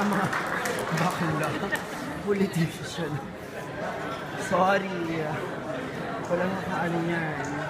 الكاميرا باخلة ولدي في الشنو سوري. ولا ما يعني.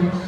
Deus.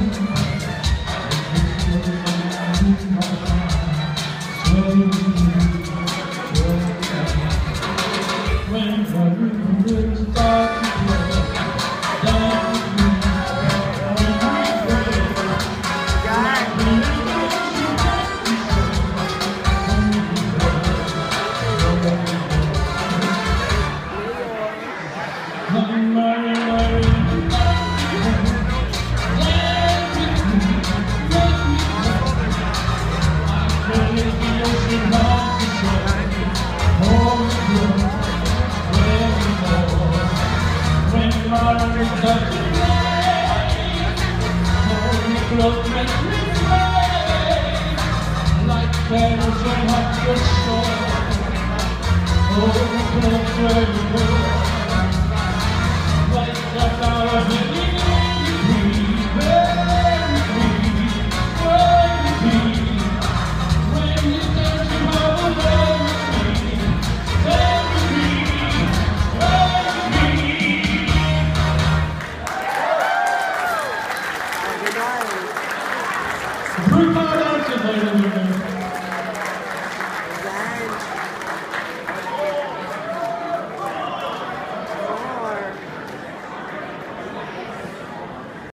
floating this way Like petals Oh, Rupa Johnson, ladies and gentlemen.